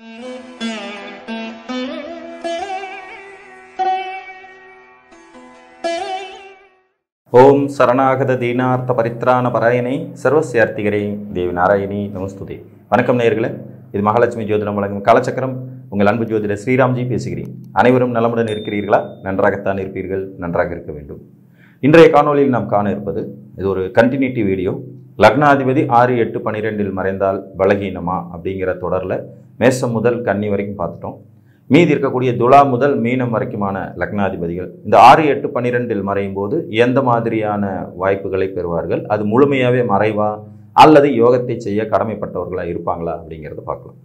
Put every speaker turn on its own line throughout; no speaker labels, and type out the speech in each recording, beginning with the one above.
ஓம் சரணாகத தீனார்த்த பரித்ராண பராயணை சர்வசியார்த்திகரே தேவி நாராயணி நமஸ்துதே. வணக்கம் நேயர்களே இது மகாலட்சுமி ஜோதிடம் வழங்கும் காலச்சக்கரம். உங்கள் அன்பு ஜோதிடர் ஸ்ரீராம்ஜி பேசுகிறேன். அனைவரும் நலமுடன் இருக்கிறீர்களா? நன்றாகத்தான் இருப்பீர்கள் நன்றாக இருக்க வேண்டும். இன்றைய காணொளியில் நாம் காண இருப்பது இது ஒரு கண்டினியூட்டி வீடியோ லக்னாதிபதி ஆறு எட்டு பனிரெண்டில் மறைந்தால் பலகீனமா அப்படிங்கிற தொடரில் மேசம் முதல் கன்னி வரைக்கும் பார்த்துட்டோம். மீதி இருக்கக்கூடிய துலா முதல் மீனம் வரைக்குமான லக்னாதிபதிகள் இந்த ஆறு எட்டு பன்னிரெண்டில் மறையும் போது எந்த மாதிரியான வாய்ப்புகளை பெறுவார்கள்? அது முழுமையாகவே மறைவா? அல்லது யோகத்தை செய்ய கடமைப்பட்டவர்களாக இருப்பாங்களா அப்படிங்கிறத பார்க்கலாம்.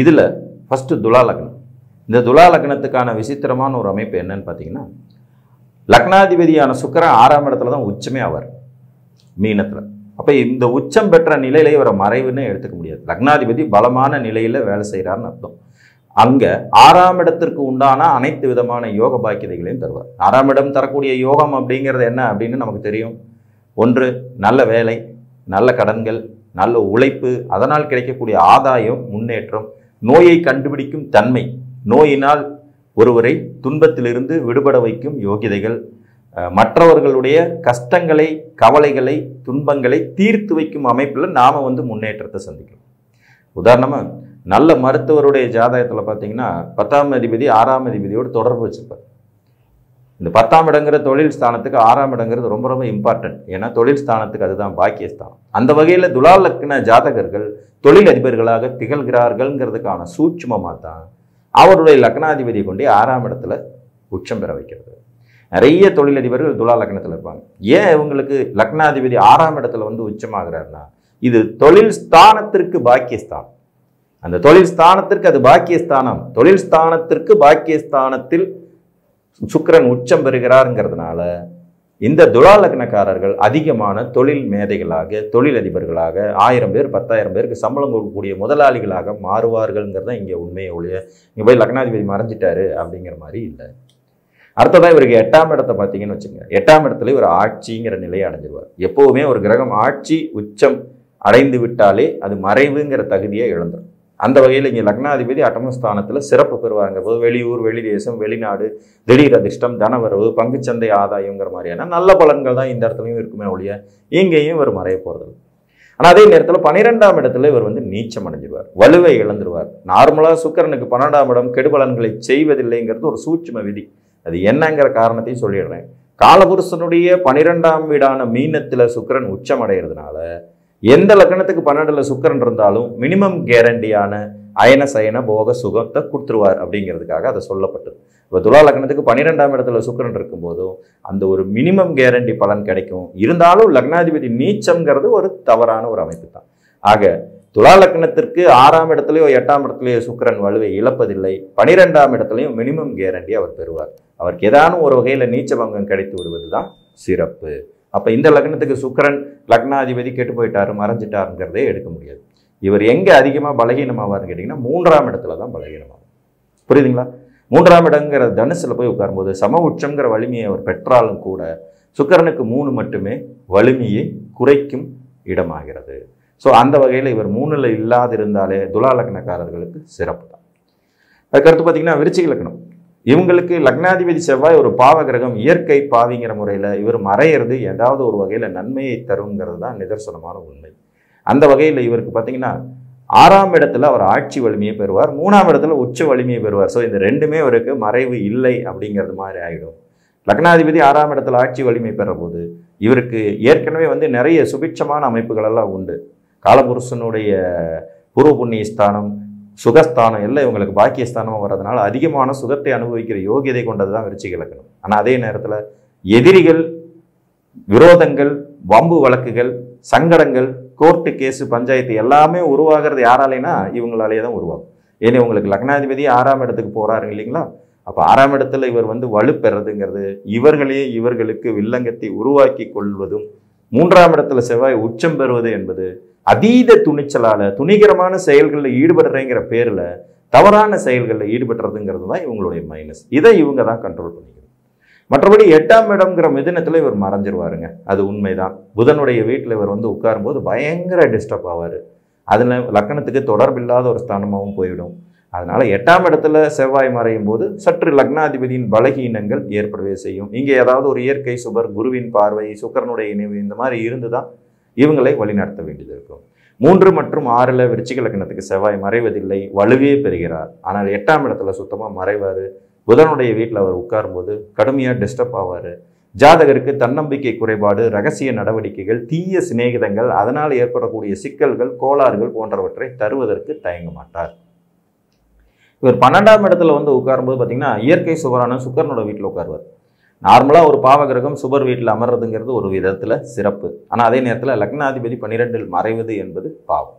இதில் ஃபஸ்ட்டு துலா லக்னம். இந்த துலா லக்னத்துக்கான விசித்திரமான ஒரு அமைப்பு என்னன்னு பார்த்தீங்கன்னா லக்னாதிபதியான சுக்கரன் ஆறாம் இடத்துல தான் உச்சமே ஆவார். மீனத்தில். அப்போ இந்த உச்சம் பெற்ற நிலையில இவரை மறைவுன்னு எடுத்துக்க முடியாது. லக்னாதிபதி பலமான நிலையில் வேலை செய்கிறாருன்னு அர்த்தம். அங்கே ஆறாம் இடத்திற்கு உண்டான அனைத்து விதமான யோக பாக்கியதைகளையும் தருவார். ஆறாம் இடம் தரக்கூடிய யோகம் அப்படிங்கிறது என்ன அப்படின்னு நமக்கு தெரியும். ஒன்று நல்ல வேலை நல்ல கடன்கள் நல்ல உழைப்பு அதனால் கிடைக்கக்கூடிய ஆதாயம் முன்னேற்றம் நோயை கண்டுபிடிக்கும் தன்மை. நோயினால் ஒருவரை துன்பத்திலிருந்து விடுபட வைக்கும் யோகிதைகள் மற்றவர்களுடைய கஷ்டங்களை கவலைகளை துன்பங்களை தீர்த்து வைக்கும் அமைப்பில் நாம் வந்து முன்னேற்றத்தை சந்திக்கிறோம். உதாரணமாக நல்ல மருத்துவருடைய ஜாதகத்தில் பார்த்தீங்கன்னா பத்தாம் அதிபதி ஆறாம் அதிபதியோடு தொடர்பு வச்சுருப்பார். இந்த பத்தாம் இடங்கிற தொழில் ஸ்தானத்துக்கு ஆறாம் இடங்கிறது ரொம்ப ரொம்ப இம்பார்ட்டன்ட் ஏன்னா தொழில் ஸ்தானத்துக்கு அதுதான் பாக்கியஸ்தானம். அந்த வகையில் துலா லக்ன ஜாதகர்கள் தொழில் அதிபர்களாக திகழ்கிறார்கள்ங்கிறதுக்கான சூட்சுமமாக தான் அவருடைய லக்னாதிபதியை கொண்டு ஆறாம் இடத்துல உச்சம் பெற வைக்கிறது. நிறைய தொழிலதிபர்கள் துலா லக்னத்தில் இருப்பாங்க. ஏன் இவங்களுக்கு லக்னாதிபதி ஆறாம் இடத்துல வந்து உச்சமாகிறாருன்னா இது தொழில் ஸ்தானத்திற்கு பாக்கியஸ்தான் அந்த தொழில் ஸ்தானத்திற்கு அது பாக்கியஸ்தானம். தொழில் ஸ்தானத்திற்கு பாக்கியஸ்தானத்தில் சுக்கரன் உச்சம் பெறுகிறாருங்கிறதுனால இந்த துலா லக்னக்காரர்கள் அதிகமான தொழில் மேதைகளாக தொழிலதிபர்களாக ஆயிரம் பேர் பத்தாயிரம் பேருக்கு சம்பளம் கொடுக்கக்கூடிய முதலாளிகளாக மாறுவார்கள்ங்கிறது தான் இங்கே உண்மையை ஒழிய இங்கே போய் லக்னாதிபதி மறைஞ்சிட்டாரு அப்படிங்கிற மாதிரி இல்லை. அடுத்ததாக இவருக்கு எட்டாம் இடத்தை பார்த்தீங்கன்னு வச்சுங்க எட்டாம் இடத்துல இவர் ஆட்சிங்கிற நிலையை அடைஞ்சிருவார். எப்போவுமே ஒரு கிரகம் ஆட்சி உச்சம் அடைந்து விட்டாலே அது மறைவுங்கிற தகுதியை இழந்துடும் அந்த வகையில் இங்கே லக்னாதிபதி அட்டமஸ்தானத்தில் சிறப்பு பெறுவாங்க போது வெளியூர் வெளி தேசம் வெளிநாடு திடீர் அதிர்ஷ்டம் தனவரவு பங்குச்சந்தை ஆதாயங்கிற மாதிரியான நல்ல பலன்கள் தான் இந்த இடத்துலையும் இருக்குமே ஒழிய இங்கேயும் இவர் மறைய போகிறது ஆனால் அதே நேரத்தில் பன்னிரெண்டாம் இடத்துல இவர் வந்து நீச்சம் அடைஞ்சிருவார். வலுவை இழந்துருவார். நார்மலாக சுக்கரனுக்கு பன்னெண்டாம் இடம் கெடுபலன்களை செய்வதில்லைங்கிறது ஒரு சூட்சும விதி. அது என்னங்கிற காரணத்தையும் சொல்லிடுறேன். காலபுருஷனுடைய பனிரெண்டாம் வீடான மீனத்தில் சுக்கிரன் உச்சம் அடைகிறதுனால எந்த லக்னத்துக்கு பன்னெண்டில் சுக்கிரன் இருந்தாலும் மினிமம் கேரண்டியான அயன சயன போக சுகத்தை கொடுத்துருவார் அப்படிங்கிறதுக்காக அதை சொல்லப்பட்டது. இப்போ துலா லக்னத்துக்கு பன்னிரெண்டாம் இடத்துல சுக்கிரன் இருக்கும்போதும் அந்த ஒரு மினிமம் கேரண்டி பலன் கிடைக்கும். இருந்தாலும் லக்னாதிபதி நீச்சம்ங்கிறது ஒரு தவறான ஒரு அமைப்பு தான் ஆக துலா லக்னத்திற்கு ஆறாம் இடத்துலையோ எட்டாம் இடத்துலையோ சுக்கரன் வலுவை இழப்பதில்லை. பனிரெண்டாம் இடத்துலையும் மினிமம் கேரண்டி அவர் பெறுவார். அவருக்கு ஏதானும் ஒரு வகையில் நீச்ச பங்கம் கிடைத்து விடுவது தான் சிறப்பு. அப்போ இந்த லக்னத்துக்கு சுக்கரன் லக்னாதிபதி கெட்டு போயிட்டாரு மறைஞ்சிட்டாருங்கிறதே எடுக்க முடியாது. இவர் எங்கே அதிகமாக பலகீனமாவார்னு கேட்டிங்கன்னா மூன்றாம் இடத்துல தான் பலகீனமாகும் புரியுதுங்களா? மூன்றாம் இடங்கிற தனுசில் போய் உட்காரும்போது சம உச்சங்கிற வலிமையை அவர் பெற்றாலும் கூட சுக்கரனுக்கு மூணு மட்டுமே வலிமையை குறைக்கும் இடமாகிறது. ஸோ அந்த வகையில் இவர் மூணில் இல்லாதிருந்தாலே துலா லக்னக்காரர்களுக்கு சிறப்பு தான். அதுக்கடுத்து பார்த்தீங்கன்னா விருச்சிக லக்னம். இவங்களுக்கு லக்னாதிபதி செவ்வாய் ஒரு பாவ கிரகம் இயற்கை பாவிங்கிற முறையில் இவர் மறையிறது ஏதாவது ஒரு வகையில் நன்மையை தருங்கிறது தான் நிதர்சனமான உண்மை. அந்த வகையில் இவருக்கு பார்த்தீங்கன்னா ஆறாம் இடத்துல அவர் ஆட்சி வலிமையை பெறுவார் மூணாம் இடத்துல உச்ச வலிமையை பெறுவார். ஸோ இந்த ரெண்டுமே அவருக்கு மறைவு இல்லை அப்படிங்கிறது மாதிரி ஆகிடும் லக்னாதிபதி ஆறாம் இடத்துல ஆட்சி வலிமை பெற போது இவருக்கு ஏற்கனவே வந்து நிறைய சுபிட்சமான அமைப்புகளெல்லாம் உண்டு. காலபுருஷனுடைய பூர்வ புண்ணிய ஸ்தானம் சுகஸ்தானம் எல்லாம் இவங்களுக்கு பாக்கியஸ்தானமாக வர்றதுனால அதிகமான சுகத்தை அனுபவிக்கிற யோகியதை கொண்டது தான் விருச்சிக இலக்கணம் ஆனால் அதே நேரத்தில் எதிரிகள் விரோதங்கள் வம்பு வழக்குகள் சங்கடங்கள் கோர்ட்டு கேஸு பஞ்சாயத்து எல்லாமே உருவாகிறது யாராலேனா இவங்களாலேயே தான் உருவாகும். ஏன்னா இவங்களுக்கு லக்னாதிபதி ஆறாம் இடத்துக்கு போகிறாருங்க இல்லைங்களா? அப்போ ஆறாம் இடத்துல இவர் வந்து வலுப்பெறதுங்கிறது இவர்களே இவர்களுக்கு வில்லங்கத்தை உருவாக்கி கொள்வதும் மூன்றாம் இடத்துல செவ்வாய் உச்சம் பெறுவது என்பது அதீத துணிச்சலால் துணிகரமான செயல்களில் ஈடுபடுறேங்கிற பேரில் தவறான செயல்களில் ஈடுபடுறதுங்கிறது தான் இவங்களுடைய மைனஸ் இதை இவங்க தான் கண்ட்ரோல் பண்ணிக்கணும் மற்றபடி எட்டாம் இடம்ங்கிற மிதினத்தில் இவர் மறைஞ்சிருவாருங்க. அது உண்மைதான். புதனுடைய வீட்டில் இவர் வந்து உட்காரும்போது பயங்கர டிஸ்டர்ப் ஆவார். அதில் லக்னத்துக்கு தொடர்பில்லாத ஒரு ஸ்தானமாகவும் போயிடும். அதனால் எட்டாம் இடத்துல செவ்வாய் மறையும் போது சற்று லக்னாதிபதியின் பலகீனங்கள் ஏற்படவே செய்யும். இங்கே ஏதாவது ஒரு இயற்கை சுபர் குருவின் பார்வை சுக்கரனுடைய இணைவு இந்த மாதிரி இருந்து தான் இவங்களை வழிநடத்த வேண்டியது இருக்கும். மூன்று மற்றும் ஆறில் விருச்சிக லக்னத்துக்கு செவ்வாய் மறைவதில்லை வலுவே பெறுகிறார். ஆனால் எட்டாம் இடத்துல சுத்தமாக மறைவார். புதனுடைய வீட்டில் அவர் உட்காரும்போது கடுமையாக டிஸ்டர்ப் ஆவார். ஜாதகருக்கு தன்னம்பிக்கை குறைபாடு ரகசிய நடவடிக்கைகள் தீய சிநேகிதங்கள் அதனால் ஏற்படக்கூடிய சிக்கல்கள் கோளாறுகள் போன்றவற்றை தருவதற்கு தயங்க மாட்டார். இவர் பன்னெண்டாம் இடத்துல வந்து உட்காரும்போது பார்த்தீங்கன்னா இயற்கை சுவரான சுக்கரனோட வீட்டில் உட்காருவார். நார்மலாக ஒரு பாவகிரகம் சுபர் வீட்டில் அமர்றதுங்கிறது ஒரு விதத்தில் சிறப்பு. ஆனால் அதே நேரத்தில் லக்னாதிபதி பன்னிரெண்டில் மறைவது என்பது பாவம்.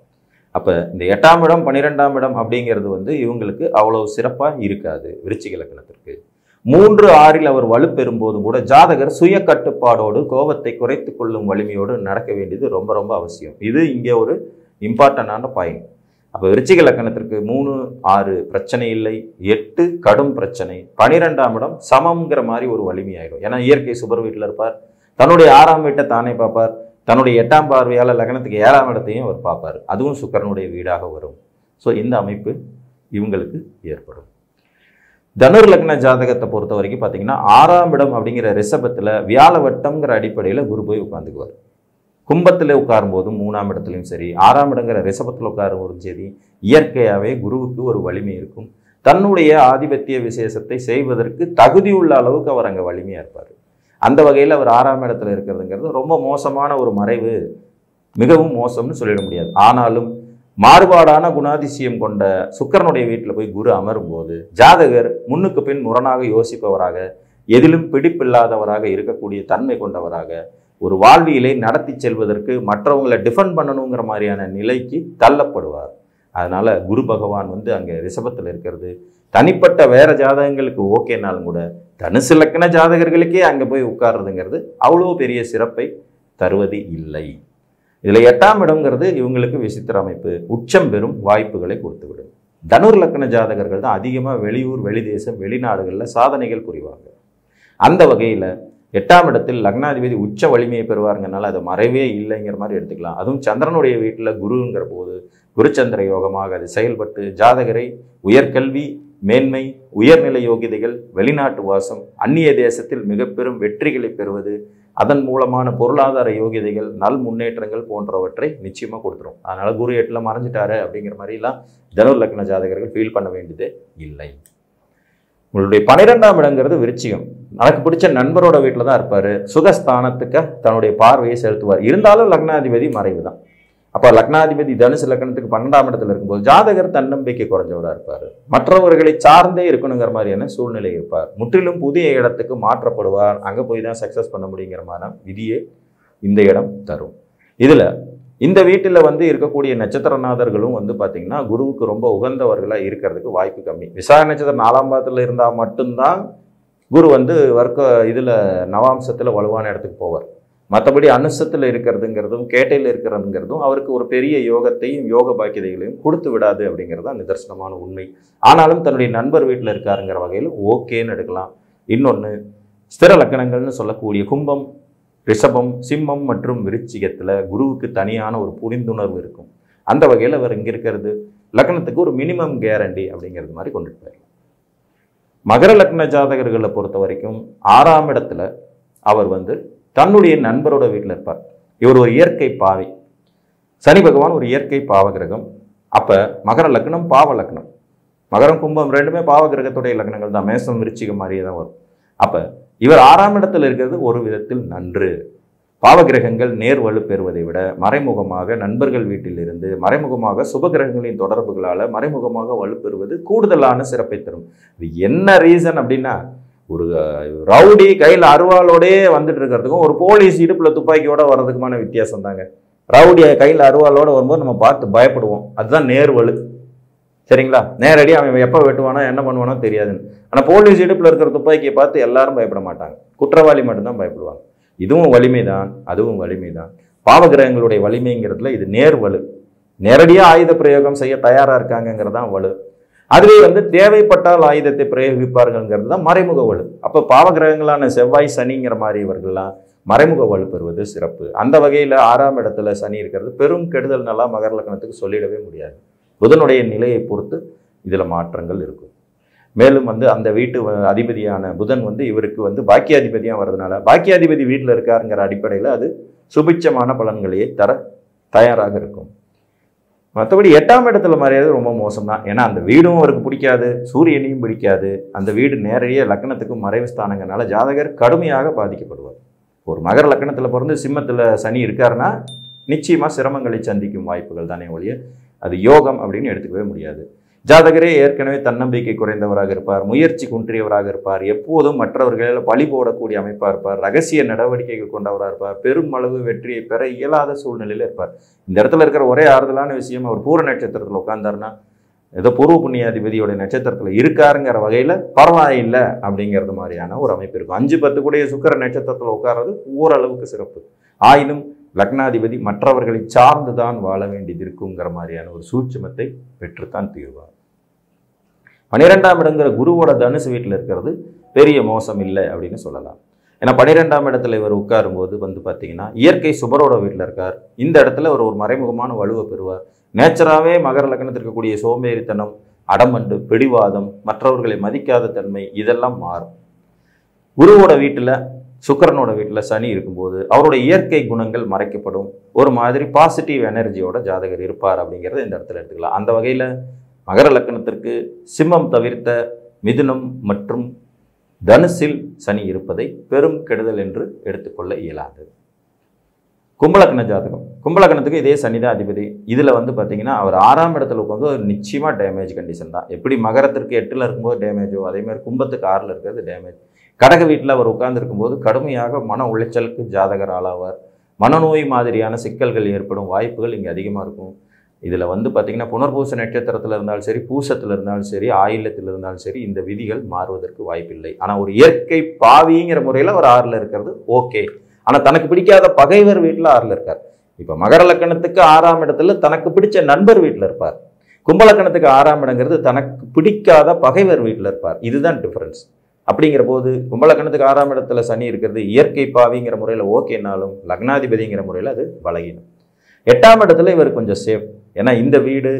அப்போ இந்த எட்டாம் இடம் பன்னிரெண்டாம் இடம் அப்படிங்கிறது வந்து இவங்களுக்கு அவ்வளவு சிறப்பாக இருக்காது விருச்சிக லக்னத்திற்கு. மூன்று ஆறில் அவர் வலுப்பெறும் போதும் கூட ஜாதகர் சுய கட்டுப்பாடோடு கோபத்தை குறைத்து கொள்ளும் வலிமையோடு நடக்க வேண்டியது ரொம்ப ரொம்ப அவசியம். இது இங்கே ஒரு இம்பார்ட்டண்டான பாயிண்ட் அப்போ விருச்சிக லக்கணத்திற்கு மூணு ஆறு பிரச்சனை இல்லை. எட்டு கடும் பிரச்சனை. பனிரெண்டாம் இடம் சமம்ங்கிற மாதிரி ஒரு வலிமையாயிடும் ஏன்னா இயற்கை சுபர் வீட்டில் இருப்பார். தன்னுடைய ஆறாம் வீட்டை தானே பார்ப்பார். தன்னுடைய எட்டாம் பார்வையால் லக்னத்துக்கு ஏழாம் இடத்தையும் அவர் பார்ப்பார். அதுவும் சுக்கரனுடைய வீடாக வரும். ஸோ இந்த அமைப்பு இவங்களுக்கு ஏற்படும். தனுர் லக்ன ஜாதகத்தை பொறுத்த வரைக்கும் பார்த்தீங்கன்னா ஆறாம் இடம் அப்படிங்கிற ரிஷபத்தில் வியாழ வட்டம்ங்கிற அடிப்படையில் குரு போய் உட்காந்துக்குவார் கும்பத்தில் உட்காரும்போதும் மூணாம் இடத்துலையும் சரி ஆறாம் இடங்கிற ரிஷபத்தில் உட்காரும்போதும் சரி இயற்கையாகவே குருவுக்கு ஒரு வலிமை இருக்கும். தன்னுடைய ஆதிபத்திய விசேஷத்தை செய்வதற்கு தகுதியுள்ள அளவுக்கு அவர் அங்கே வலிமையாக இருப்பார். அந்த வகையில் அவர் ஆறாம் இடத்துல இருக்கிறதுங்கிறது ரொம்ப மோசமான ஒரு மறைவு மிகவும் மோசம்னு சொல்லிட முடியாது. ஆனாலும் மாறுபாடான குணாதிசயம் கொண்ட சுக்கரனுடைய வீட்டில் போய் குரு அமரும்போது ஜாதகர் முன்னுக்கு பின் முரணாக யோசிப்பவராக எதிலும் பிடிப்பில்லாதவராக இருக்கக்கூடிய தன்மை கொண்டவராக ஒரு வாழ்வியலை நடத்தி செல்வதற்கு மற்றவங்களை டிஃபெண்ட் பண்ணணுங்கிற மாதிரியான நிலைக்கு தள்ளப்படுவார். அதனால் குரு பகவான் வந்து அங்கே ரிஷபத்தில் இருக்கிறது. தனிப்பட்ட வேற ஜாதகங்களுக்கு ஓகேனாலும் கூட தனுசு லக்கண ஜாதகர்களுக்கே அங்கே போய் உட்கார்றதுங்கிறது அவ்வளோ பெரிய சிறப்பை தருவது இல்லை. இதில் எட்டாம் இடம்ங்கிறது இவங்களுக்கு விசித்திர அமைப்பு. உச்சம் பெறும் வாய்ப்புகளை கொடுத்துவிடும். தனுர் லக்கண ஜாதகர்கள் தான் அதிகமாக வெளியூர் வெளிதேசம் வெளிநாடுகளில் சாதனைகள் புரிவாங்க. அந்த வகையில் எட்டாம் இடத்தில் லக்னாதிபதி உச்ச வலிமையை பெறுவாருங்கனால அது மறைவே இல்லைங்கிற மாதிரி எடுத்துக்கலாம். அதுவும் சந்திரனுடைய வீட்டில் குருங்கிற போது குருச்சந்திர யோகமாக அது செயல்பட்டு ஜாதகரை உயர்கல்வி மேன்மை உயர்நிலை யோகிதைகள் வெளிநாட்டு வாசம் அந்நிய தேசத்தில் மிக பெரும் வெற்றிகளை பெறுவது அதன் மூலமான பொருளாதார யோகிதைகள் நல் முன்னேற்றங்கள் போன்றவற்றை நிச்சயமாக கொடுத்துரும். அதனால் குரு எட்டில் மறைஞ்சிட்டாரு அப்படிங்கிற மாதிரிலாம் தனுர் லக்ன ஜாதகர்கள் ஃபீல் பண்ண வேண்டியது இல்லை. உங்களுடைய பன்னிரெண்டாம் இடங்கிறது விருச்சிகம். எனக்கு பிடிச்ச நண்பரோட வீட்டில் தான் இருப்பார். சுகஸ்தானத்துக்கு தன்னுடைய பார்வையை செலுத்துவார். இருந்தாலும் லக்னாதிபதி மறைவு தான் அப்போ லக்னாதிபதி தனுசு லக்னத்துக்கு பன்னெண்டாம் இடத்துல இருக்கும்போது ஜாதகர் தன்னம்பிக்கை குறைஞ்சவராக இருப்பார். மற்றவர்களை சார்ந்தே இருக்கணுங்கிற மாதிரியான சூழ்நிலை இருப்பார். முற்றிலும் புதிய இடத்துக்கு மாற்றப்படுவார். அங்கே போய் தான் சக்ஸஸ் பண்ண முடியுங்கிற மாதிரி விதியே இந்த இடம் தரும். இதில் இந்த வீட்டில் வந்து இருக்கக்கூடிய நட்சத்திரநாதர்களும் வந்து பார்த்தீங்கன்னா குருவுக்கு ரொம்ப உகந்தவர்களாக இருக்கிறதுக்கு வாய்ப்பு கம்மி. விசாக நட்சத்திரம் நாலாம் பாதத்தில் இருந்தால் மட்டும்தான் குரு வந்து வர்க்க இதில் நவாம்சத்தில் வலுவான இடத்துக்கு போவார். மற்றபடி அனுசத்தில் இருக்கிறதுங்கிறதும் கேட்டையில் இருக்கிறதுங்கிறதும் அவருக்கு ஒரு பெரிய யோகத்தையும் யோக பாக்கியதைகளையும் கொடுத்து விடாது அப்படிங்கிறது தான் நிதர்சனமான உண்மை. ஆனாலும் தன்னுடைய நண்பர் வீட்டில் இருக்காருங்கிற வகையில் ஓகேன்னு எடுக்கலாம். இன்னொன்று ஸ்திர லக்கணங்கள்னு சொல்லக்கூடிய கும்பம் ரிஷபம் சிம்மம் மற்றும் விருச்சிகத்தில் குருவுக்கு தனியான ஒரு புரிந்துணர்வு இருக்கும். அந்த வகையில் அவர் இங்கே இருக்கிறது. லக்னத்துக்கு ஒரு மினிமம் கேரண்டி அப்படிங்கிறது மாதிரி கொண்டுட்டு போயிடலாம். மகர லக்ன ஜாதகர்களை பொறுத்த வரைக்கும் ஆறாம் இடத்துல அவர் வந்து தன்னுடைய நண்பரோட வீட்டில் இருப்பார். இவர் ஒரு இயற்கை பாவை. சனி பகவான் ஒரு இயற்கை பாவகிரகம். அப்போ மகர லக்னம் பாவ லக்னம். மகரம் கும்பம் ரெண்டுமே பாவகிரகத்துடைய லக்னங்கள் தான். மேசம் விருச்சிகம் மாதிரியே தான் வரும். அப்போ இவர் ஆறாம் இடத்தில் இருக்கிறது ஒரு விதத்தில் நன்று. பாவகிரகங்கள் நேர் வலு பெறுவதை விட மறைமுகமாக நண்பர்கள் வீட்டிலிருந்து மறைமுகமாக சுபகிரகங்களின் தொடர்புகளால் மறைமுகமாக வலுப்பெறுவது கூடுதலான சிறப்பை தரும். இது என்ன ரீசன் அப்படின்னா ஒரு ரவுடி கையில் அருவாளோடே வந்துட்டு இருக்கிறதுக்கும் ஒரு போலீஸ் இடுப்பில் துப்பாக்கியோட வர்றதுக்குமான வித்தியாசம் தாங்க ரவுடியை கையில் அருவாளோட வரும்போது நம்ம பார்த்து பயப்படுவோம். அதுதான் நேர்வலு. சரிங்களா? நேரடி அவன் எப்போ வெட்டுவானோ என்ன பண்ணுவானோ தெரியாதுன்னு. ஆனால் போலீஸ் இடுப்பில் இருக்கிற துப்பாக்கியை பார்த்து எல்லாரும் பயப்பட மாட்டாங்க. குற்றவாளி மட்டும்தான் பயப்படுவாங்க. இதுவும் வலிமை தான் அதுவும் வலிமை தான் பாவகிரகங்களுடைய வலிமைங்கிறதுல இது நேர் வலு. நேரடியாக ஆயுத பிரயோகம் செய்ய தயாராக இருக்காங்கங்கிறதான் வலு. அதுவே வந்து தேவைப்பட்டால் ஆயுதத்தை பிரயோகிப்பார்கள்ங்கிறது தான் மறைமுக வலு. அப்போ பாவகிரகங்களான செவ்வாய் சனிங்கிற மாதிரி இவர்கள்லாம் மறைமுக வலு பெறுவது சிறப்பு. அந்த வகையில் ஆறாம் இடத்துல சனி இருக்கிறது பெரும் கெடுதல் நல்லா மகர லக்னத்துக்கு சொல்லிடவே முடியாது. புதனுடைய நிலையை பொறுத்து இதில் மாற்றங்கள் இருக்கும். மேலும் வந்து அந்த வீட்டு வ- அதிபதியான புதன் வந்து இவருக்கு வந்து பாக்கியாதிபதியாக வர்றதுனால பாக்கியாதிபதி வீட்டில் இருக்காருங்கிற அடிப்படையில் அது சுபிச்சமான பலன்களையே தர தயாராக இருக்கும். மற்றபடி எட்டாம் இடத்துல மறையாது ரொம்ப மோசம் தான் ஏன்னா அந்த வீடும் அவருக்கு பிடிக்காது சூரியனையும் பிடிக்காது. அந்த வீடு நேரடியாக லக்னத்துக்கும் மறைவு ஸ்தானங்கனால ஜாதகர் கடுமையாக பாதிக்கப்படுவார். ஒரு மகர லக்னத்தில் பிறந்து சிம்மத்தில் சனி இருக்காருன்னா நிச்சயமாக சிரமங்களை சந்திக்கும் வாய்ப்புகள் தானே ஒழிய அது யோகம் அப்படின்னு எடுத்துக்கவே முடியாது. ஜாதகரே ஏற்கனவே தன்னம்பிக்கை குறைந்தவராக இருப்பார் முயற்சி குன்றியவராக இருப்பார் எப்போதும் மற்றவர்களில் பழி போடக்கூடிய அமைப்பாக இருப்பார் ரகசிய நடவடிக்கைகள் கொண்டவராக இருப்பார் பெருமளவு வெற்றியை பெற இயலாத சூழ்நிலையில் இருப்பார். இந்த இடத்துல இருக்கிற ஒரே ஆறுதலான விஷயம் அவர் பூர நட்சத்திரத்தில் உட்கார்ந்தாருன்னா ஏதோ பூர்வ புண்ணியாதிபதியோட நட்சத்திரத்தில் இருக்காருங்கிற வகையில் பரவாயில்லை அப்படிங்கிறது மாதிரியான ஒரு அமைப்பு இருக்கும். அஞ்சு பத்து கூடிய சுக்கர நட்சத்திரத்தில் உட்கார்றது ஓரளவுக்கு சிறப்பு. ஆயினும் லக்னாதிபதி மற்றவர்களை சார்ந்து தான் வாழ வேண்டியது இருக்குங்கிற மாதிரியான ஒரு சூட்சமத்தை பெற்றுத்தான் தீர்வார். பனிரெண்டாம் இடங்கிற குருவோட தனுசு வீட்டில் இருக்கிறது பெரிய மோசம் இல்லை அப்படின்னு சொல்லலாம். ஏன்னா பனிரெண்டாம் இடத்துல இவர் உட்காரும்போது வந்து பார்த்தீங்கன்னா இயற்கை சுபரோட வீட்டில் இருக்கார். இந்த இடத்துல ஒரு ஒரு மறைமுகமான வலுவை பெறுவார். நேச்சராகவே மகர லக்னத்தில் இருக்கக்கூடிய சோம்பேறித்தனம் அடமண்டு பிடிவாதம் மற்றவர்களை மதிக்காத தன்மை இதெல்லாம் மாறும். குருவோட வீட்டில் சுக்கரனோட வீட்டில் சனி இருக்கும்போது அவருடைய இயற்கை குணங்கள் மறைக்கப்படும். ஒரு மாதிரி பாசிட்டிவ் எனர்ஜியோட ஜாதகர் இருப்பார் அப்படிங்கிறத இந்த இடத்துல எடுத்துக்கலாம். அந்த வகையில் மகர லக்னத்திற்கு சிம்மம் தவிர்த்த மிதுனம் மற்றும் தனுசில் சனி இருப்பதை பெரும் கெடுதல் என்று எடுத்துக்கொள்ள இயலாது. கும்பலக்ன ஜாதகம். கும்பலக்கணத்துக்கு இதே சனிதான் அதிபதி. இதில் வந்து பார்த்தீங்கன்னா அவர் ஆறாம் இடத்துல உட்காந்து ஒரு நிச்சயமாக டேமேஜ் கண்டிஷன் தான். எப்படி மகரத்திற்கு எட்டில் இருக்கும்போது டேமேஜோ அதே மாதிரி கும்பத்துக்கு ஆறில் இருக்கிறது டேமேஜ் கடக வீட்டில் அவர் உட்கார்ந்துருக்கும்போது கடுமையாக மன உளைச்சலுக்கு ஜாதகர் ஆளாவார் மனநோய் மாதிரியான சிக்கல்கள் ஏற்படும் வாய்ப்புகள் இங்கே அதிகமாக இருக்கும். இதில் வந்து பார்த்திங்கன்னா புனர்பூச நட்சத்திரத்தில் இருந்தாலும் சரி பூசத்தில் இருந்தாலும் சரி ஆயில்யத்தில் இருந்தாலும் சரி இந்த விதிகள் மாறுவதற்கு வாய்ப்பில்லை. ஆனால் ஒரு இயற்கை பாவிங்கிற முறையில் அவர் ஆறில் இருக்கிறது ஓகே. ஆனால் தனக்கு பிடிக்காத பகைவர் வீட்டில் ஆறில் இருக்கார். இப்போ மகர லக்கணத்துக்கு ஆறாம் இடத்துல தனக்கு பிடிச்ச நண்பர் வீட்டில் இருப்பார். கும்பலக்கணத்துக்கு ஆறாம் இடங்கிறது தனக்கு பிடிக்காத பகைவர் வீட்டில் இருப்பார். இதுதான் டிஃப்ரென்ஸ் அப்படிங்கிற போது கும்பலக்கணத்துக்கு ஆறாம் இடத்துல சனி இருக்கிறது இயற்கை பாவிங்கிற முறையில் ஓகேனாலும் லக்னாதிபதிங்கிற முறையில் அது பலகீனம். எட்டாம் இடத்துல இவர் கொஞ்சம் சேஃப் ஏன்னா இந்த வீடு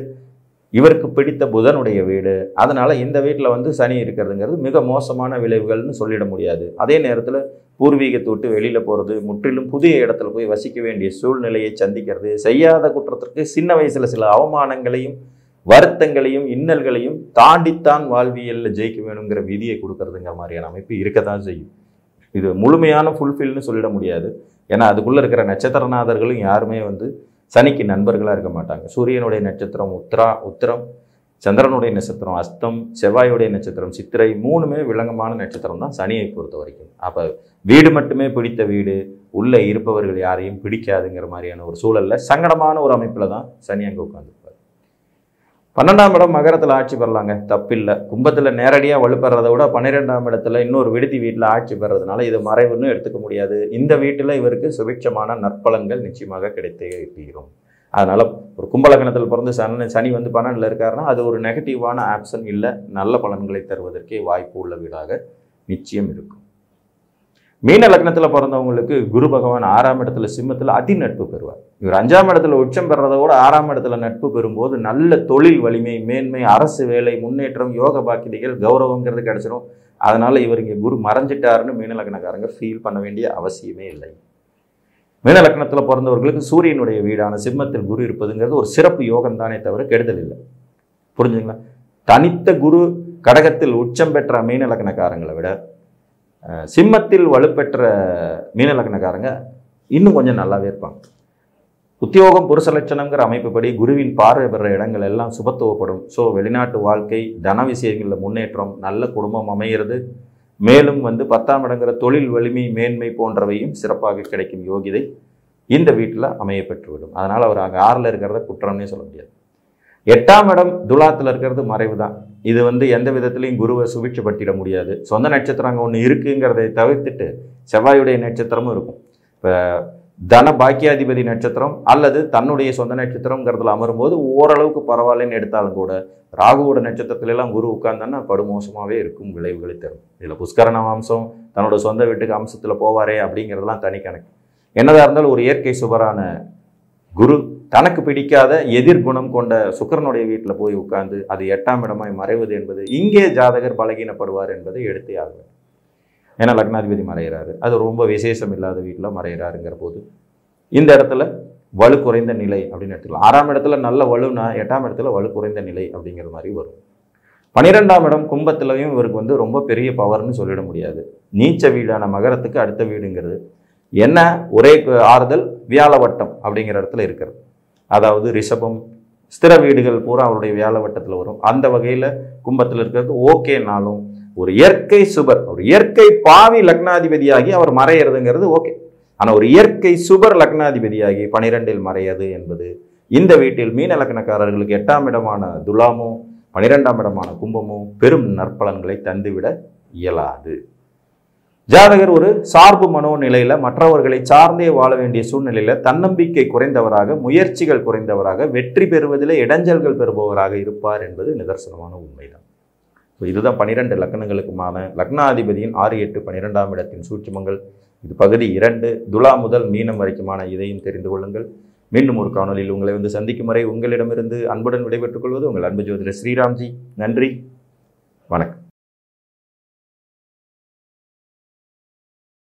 இவருக்கு பிடித்த புதனுடைய வீடு. அதனால் இந்த வீட்டில் வந்து சனி இருக்கிறதுங்கிறது மிக மோசமான விளைவுகள்னு சொல்லிட முடியாது. அதே நேரத்தில் பூர்வீகத்தை விட்டு வெளியில் போகிறது முற்றிலும் புதிய இடத்துல போய் வசிக்க வேண்டிய சூழ்நிலையை சந்திக்கிறது செய்யாத குற்றத்திற்கு சின்ன வயசில் சில அவமானங்களையும் வருத்தங்களையும் இன்னல்களையும் தாண்டித்தான் வாழ்வியலில் ஜெயிக்க வேணுங்கிற விதியை கொடுக்கறதுங்கிற மாதிரியான அமைப்பு இருக்கத்தான் செய்யும். இது முழுமையான ஃபுல்ஃபில்னு சொல்லிட முடியாது. ஏன்னா அதுக்குள்ளே இருக்கிற நட்சத்திரநாதர்களும் யாருமே வந்து சனிக்கு நண்பர்களாக இருக்க மாட்டாங்க. சூரியனுடைய நட்சத்திரம் உத்ரா உத்திரம் சந்திரனுடைய நட்சத்திரம் அஸ்தம் செவ்வாயுடைய நட்சத்திரம் சித்திரை மூணுமே விளங்கமான நட்சத்திரம் தான் சனியை பொறுத்த வரைக்கும். அப்போ வீடு மட்டுமே பிடித்த வீடு உள்ளே இருப்பவர்கள் யாரையும் பிடிக்காதுங்கிற மாதிரியான ஒரு சூழலில் சங்கடமான ஒரு அமைப்பில் தான் சனி அங்கே உட்காந்து பன்னெண்டாம் இடம் மகரத்தில் ஆட்சி பெறலாங்க. தப்பில்லை. கும்பத்தில் நேரடியாக வலுப்பெறதை விட பன்னிரெண்டாம் இடத்துல இன்னொரு விடுதி வீட்டில் ஆட்சி பெறதுனால இது மறைவுன்னு எடுத்துக்க முடியாது. இந்த வீட்டில் இவருக்கு சுபிட்சமான நற்பலன்கள் நிச்சயமாக கிடைத்தே தீரும். அதனால் ஒரு கும்பலக்கணத்தில் பிறந்து சனி சனி வந்து பன்னெண்டில் இருக்காருன்னா அது ஒரு நெகட்டிவான ஆப்ஷன் இல்லை நல்ல பலன்களை தருவதற்கே வாய்ப்பு உள்ள வீடாக நிச்சயம் இருக்கும். மீன லக்னத்தில் பிறந்தவங்களுக்கு குரு பகவான் ஆறாம் இடத்துல சிம்மத்தில் அதி நட்பு பெறுவார். இவர் அஞ்சாம் இடத்துல உச்சம் பெறதோட ஆறாம் இடத்துல நட்பு பெறும்போது நல்ல தொழில் வலிமை மேன்மை அரசு வேலை முன்னேற்றம் யோக பாக்கியதைகள் கௌரவங்கிறது கிடைச்சிடும் அதனால் இவர் இங்கே குரு மறைஞ்சிட்டாருன்னு மீன லக்னக்காரங்க ஃபீல் பண்ண வேண்டிய அவசியமே இல்லை. மீன லக்னத்தில் பிறந்தவர்களுக்கு சூரியனுடைய வீடான சிம்மத்தில் குரு இருப்பதுங்கிறது ஒரு சிறப்பு யோகம் தானே தவிர கெடுதல் இல்லை. புரிஞ்சுங்களா தனித்த குரு கடகத்தில் உச்சம் பெற்ற மீன லக்னக்காரங்களை விட சிம்மத்தில் வலுப்பெற்ற மீனலக்னக்காரங்க இன்னும் கொஞ்சம் நல்லாவே இருப்பாங்க. உத்தியோகம் புருஷ லட்சணங்கிற அமைப்புப்படி குருவின் பார்வை பெற இடங்கள் எல்லாம் சுபத்துவப்படும். ஸோ வெளிநாட்டு வாழ்க்கை தன விஷயங்களில் முன்னேற்றம் நல்ல குடும்பம் அமைகிறது மேலும் வந்து பத்தாம் இடங்கிற தொழில் வலிமை மேன்மை போன்றவையும் சிறப்பாக கிடைக்கும் யோகிதை இந்த வீட்டில் அமைய பெற்றுவிடும் அதனால் அவர் அங்கே ஆறில் இருக்கிறத குற்றம்னே சொல்ல முடியாது. எட்டாம் இடம் துலாத்தில் இருக்கிறது மறைவு தான் இது வந்து எந்த விதத்துலையும் குருவை சுபிட்சப்படுத்திட முடியாது. சொந்த நட்சத்திரம் அங்கே ஒன்று இருக்குங்கிறதை தவிர்த்துட்டு செவ்வாயுடைய நட்சத்திரமும் இருக்கும். இப்போ தன பாக்கியாதிபதி நட்சத்திரம் அல்லது தன்னுடைய சொந்த நட்சத்திரம்ங்கிறதுல அமரும்போது ஓரளவுக்கு பரவாயில்லன்னு எடுத்தாலும் கூட ராகுவோட நட்சத்திரத்திலெல்லாம் குரு உட்கார்ந்தான்னா படுமோசமாகவே இருக்கும் விளைவுகளை தரும். இதில் புஷ்கரண அம்சம் தன்னோட சொந்த வீட்டுக்கு அம்சத்தில் போவாரே அப்படிங்கிறதெல்லாம் தனி கணக்கு. என்னதாக இருந்தாலும் ஒரு இயற்கை சுபரான குரு தனக்கு பிடிக்காத எதிர்குணம் கொண்ட சுக்கரனுடைய வீட்டில் போய் உட்கார்ந்து அது எட்டாம் இடமாய் மறைவது என்பது இங்கே ஜாதகர் பலகீனப்படுவார் என்பதை எடுத்தே ஆகும் ஏன்னா லக்னாதிபதி மறைகிறாரு அது ரொம்ப விசேஷம் இல்லாத வீட்டில் மறைகிறாருங்கிற போது இந்த இடத்துல வலு குறைந்த நிலை அப்படின்னு எடுத்துக்கலாம். ஆறாம் இடத்துல நல்ல வலுனா எட்டாம் இடத்துல வலு குறைந்த நிலை அப்படிங்கிற மாதிரி வரும். பனிரெண்டாம் இடம் கும்பத்திலையும் இவருக்கு வந்து ரொம்ப பெரிய பவர்னு சொல்லிட முடியாது. நீச்ச வீடான மகரத்துக்கு அடுத்த வீடுங்கிறது. என்ன? ஒரே ஆறுதல் வியாழ வட்டம் அப்படிங்கிற இடத்துல இருக்கிறது. அதாவது ரிஷபம் ஸ்திர வீடுகள் பூரா அவருடைய வியாழவட்டத்தில் வரும். அந்த வகையில் கும்பத்தில் இருக்கிறது ஓகேனாலும் ஒரு இயற்கை சுபர் ஒரு இயற்கை பாவி லக்னாதிபதியாகி அவர் மறையிறதுங்கிறது ஓகே. ஆனால் ஒரு இயற்கை சுபர் லக்னாதிபதியாகி பனிரெண்டில் மறையது என்பது இந்த வீட்டில் மீன லக்னக்காரர்களுக்கு எட்டாம் இடமான துலாமும் பனிரெண்டாம் இடமான கும்பமும் பெரும் நற்பலன்களை தந்துவிட இயலாது. ஜாதகர் ஒரு சார்பு மனோநிலையில மற்றவர்களை சார்ந்தே வாழ வேண்டிய சூழ்நிலையில தன்னம்பிக்கை குறைந்தவராக முயற்சிகள் குறைந்தவராக வெற்றி பெறுவதில் இடைஞ்சல்கள் பெறுபவராக இருப்பார் என்பது நிதர்சனமான உண்மைதான். ஸோ இதுதான் பனிரெண்டு லக்னங்களுக்குமான லக்னாதிபதியின் ஆறு எட்டு பன்னிரெண்டாம் இடத்தின் சூட்சமங்கள். இது பகுதி இரண்டு. துலா முதல் மீனம் வரைக்குமான இதையும் தெரிந்து கொள்ளுங்கள். மீண்டும் ஒரு காணொலியில் உங்களை வந்து சந்திக்கும் வரை உங்களிடமிருந்து அன்புடன் விடைபெற்றுக் கொள்வது உங்கள் அன்பு ஜோதிடர் ஸ்ரீராம்ஜி. நன்றி. வணக்கம்.